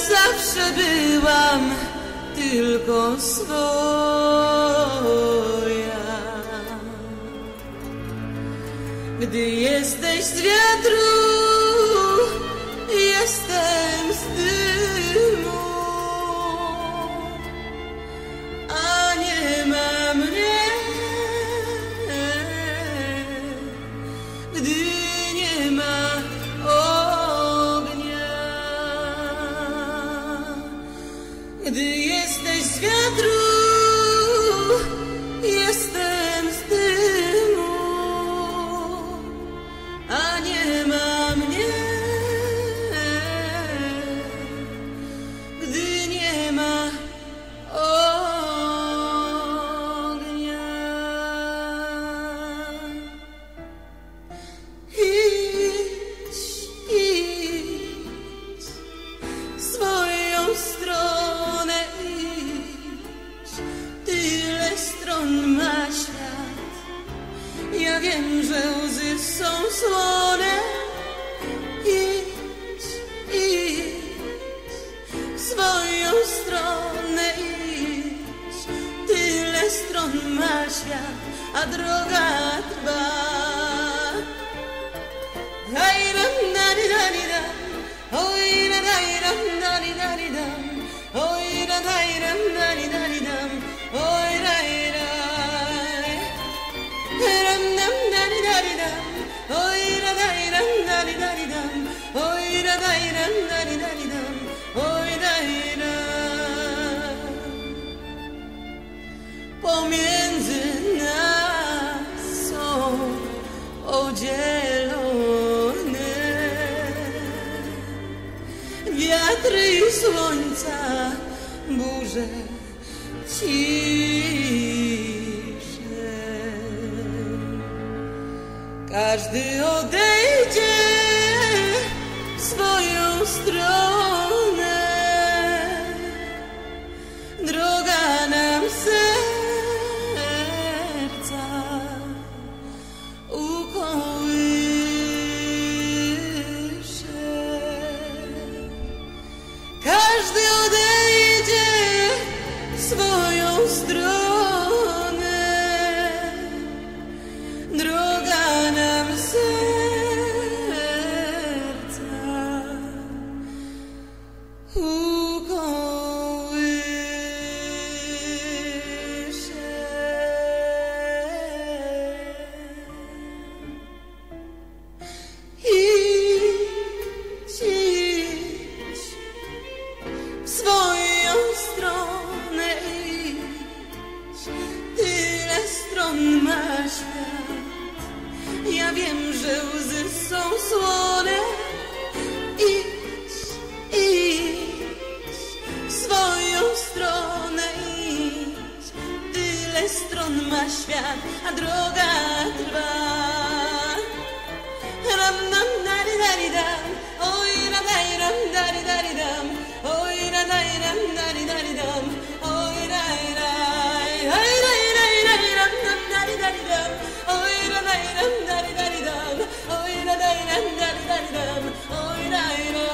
zawsze byłam tylko swoja. Gdy jesteś z wiatru, jestem Gdy Wiem, że łzy są słone. Idź, idź, swoją stronę idź, tyle stron ma świat, a droga trwa. Daj ram dani dani dam, oj da daj Pomiędzy nas są oddzielone wiatry i słońca, burze, cisze. Każdy odejdzie swoją stronę. Swoją stronę idź, tyle stron ma świat. Ja wiem, że łzy są słone. Idź, idź, swoją stronę idź. Tyle stron ma świat, a droga trwa. Ram nam dari them, oynaydım.